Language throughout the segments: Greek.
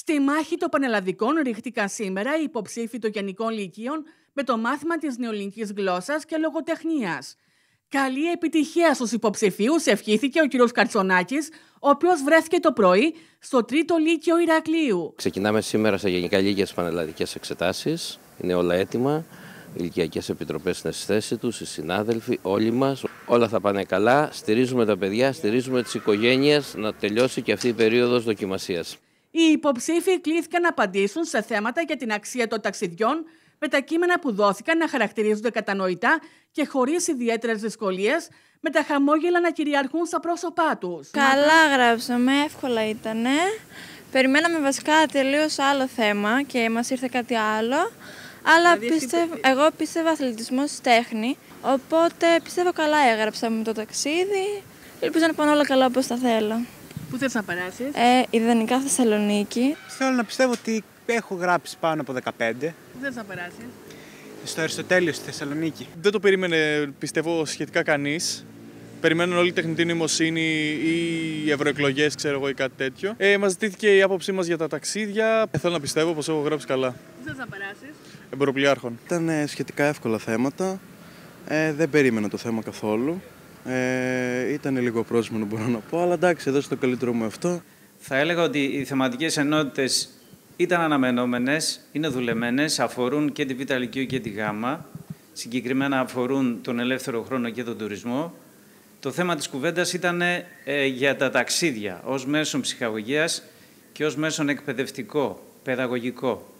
Στη μάχη των πανελλαδικών ρίχτηκαν σήμερα οι υποψήφοι των γενικών λυκείων με το μάθημα της νεοελληνικής γλώσσας και λογοτεχνίας. Καλή επιτυχία στους υποψηφίους ευχήθηκε ο κ. Καρτσονάκης, ο οποίος βρέθηκε το πρωί στο τρίτο λύκειο Ηρακλείου. Ξεκινάμε σήμερα σε γενικά λύκεια τις πανελλαδικές εξετάσεις. Είναι όλα έτοιμα. Οι ηλικιακέ επιτροπές είναι στη θέση τους, οι συνάδελφοι, όλοι μας. Όλα θα πάνε καλά. Στηρίζουμε τα παιδιά, στηρίζουμε τις οικογένειες να τελειώσει και αυτή η περίοδος δοκιμασίας. Οι υποψήφοι κλήθηκαν να απαντήσουν σε θέματα για την αξία των ταξιδιών, με τα κείμενα που δόθηκαν να χαρακτηρίζονται κατανοητά και χωρίς ιδιαίτερες δυσκολίες, με τα χαμόγελα να κυριαρχούν στα πρόσωπά τους. Καλά γράψαμε, εύκολα ήταν. Περιμέναμε βασικά τελείως άλλο θέμα και μας ήρθε κάτι άλλο. Αλλά δηλαδή, πιστεύω, εγώ πίστευα αθλητισμός τέχνη, οπότε πιστεύω καλά έγραψα με το ταξίδι. Ελπίζω να πάνε όλα καλά όπως τα θέλω. Πού θες να περάσεις; Ε, ιδανικά Θεσσαλονίκη. Θέλω να πιστεύω ότι έχω γράψει πάνω από 15. Πού θες να περάσεις; Στο Αριστοτέλειο στη Θεσσαλονίκη. Δεν το περίμενε, πιστεύω, σχετικά κανείς. Περιμένουν όλη η τεχνητή νοημοσύνη ή οι ευρωεκλογές, ξέρω εγώ, ή κάτι τέτοιο. Ε, μας ζητήθηκε η άποψή μας για τα ταξίδια. Ε, θέλω να πιστεύω πως έχω γράψει καλά. Πού θες να περάσεις, Εμποροπλιάρχων. Ήταν ε, σχετικά εύκολα θέματα. Ε, δεν περίμενα το θέμα καθόλου. Ε, ήταν λίγο πρόσημο, μπορώ να πω, αλλά εντάξει, εδώ στο καλύτερο μου αυτό. Θα έλεγα ότι οι θεματικές ενότητες ήταν αναμενόμενες, είναι δουλεμένες, αφορούν και τη Β' Λυκείου και τη Γ, συγκεκριμένα αφορούν τον ελεύθερο χρόνο και τον τουρισμό. Το θέμα της κουβέντας ήταν ε, για τα ταξίδια ως μέσον ψυχαγωγίας και ως μέσον εκπαιδευτικό, παιδαγωγικό.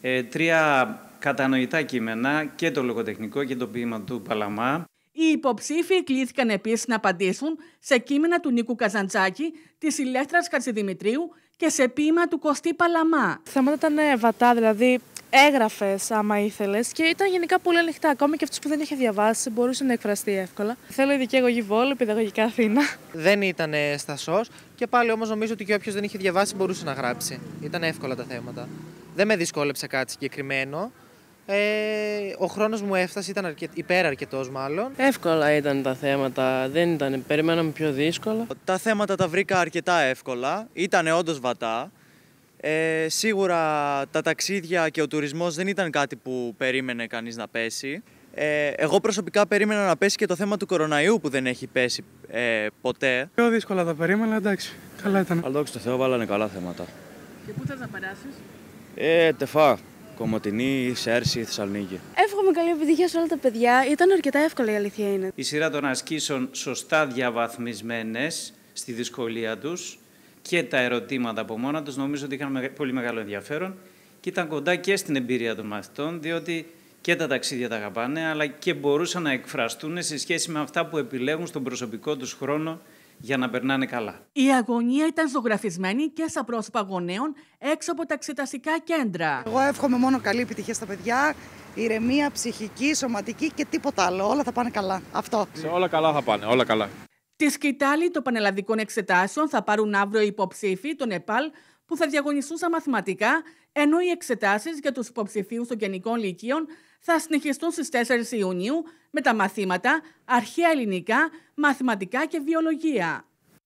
Ε, τρία κατανοητά κείμενα και το λογοτεχνικό και το ποίημα του Παλαμά. Οι υποψήφοι κλήθηκαν επίσης να απαντήσουν σε κείμενα του Νίκου Καζαντζάκη, της Ηλέκτρα Κατσιδημητρίου και σε ποίημα του Κωστή Παλαμά. Τα θέματα ήταν βατά, δηλαδή έγραφες άμα ήθελες και ήταν γενικά πολύ ανοιχτά. Ακόμη και αυτό που δεν είχε διαβάσει μπορούσε να εκφραστεί εύκολα. Θέλω ειδική αγωγή Βόλου, παιδαγωγικά Αθήνα. Δεν ήταν στα σως και πάλι όμως νομίζω ότι και όποιος δεν είχε διαβάσει μπορούσε να γράψει. Ήταν εύκολα τα θέματα. Δεν με δυσκόλεψε κάτι συγκεκριμένο. Ε, ο χρόνος μου έφτασε, ήταν αρκε... υπεραρκετός μάλλον. Εύκολα ήταν τα θέματα, δεν ήταν, περιμέναμε πιο δύσκολα. Τα θέματα τα βρήκα αρκετά εύκολα, ήταν όντως βατά. Ε, σίγουρα τα ταξίδια και ο τουρισμός δεν ήταν κάτι που περίμενε κανείς να πέσει. Ε, εγώ προσωπικά περίμενα να πέσει και το θέμα του κοροναϊού που δεν έχει πέσει ε, ποτέ. Πιο δύσκολα τα περίμενα, εντάξει, καλά ήταν. Αλλά δόξα τω Θεώ, βάλανε καλά θέματα. Και πού θες να περάσεις; Ε, τεφά. Κομωτινή, Σέρση, Θεσσαλονίκη. Εύχομαι καλή επιτυχία σε όλα τα παιδιά. Ήταν αρκετά εύκολα η αλήθεια είναι. Η σειρά των ασκήσεων σωστά διαβαθμισμένες στη δυσκολία τους και τα ερωτήματα από μόνα τους νομίζω ότι είχαν πολύ μεγάλο ενδιαφέρον και ήταν κοντά και στην εμπειρία των μαθητών διότι και τα ταξίδια τα αγαπάνε αλλά και μπορούσαν να εκφραστούν σε σχέση με αυτά που επιλέγουν στον προσωπικό τους χρόνο για να περνάνε καλά. Η αγωνία ήταν ζωγραφισμένη και στα πρόσωπα γονέων έξω από τα εξεταστικά κέντρα. Εγώ εύχομαι μόνο καλή επιτυχία στα παιδιά, ηρεμία, ψυχική, σωματική και τίποτα άλλο. Όλα θα πάνε καλά. Αυτό. Σε όλα καλά θα πάνε, όλα καλά. Τη σκητάλη των πανελλαδικών εξετάσεων θα πάρουν αύριο οι υποψήφοι των ΕΠΑΛ που θα διαγωνιστούν στα μαθηματικά, ενώ οι εξετάσεις για τους υποψηφίους των γενικών λυκείων θα συνεχιστούν στις 4 Ιουνίου με τα μαθήματα αρχαία ελληνικά, μαθηματικά και βιολογία.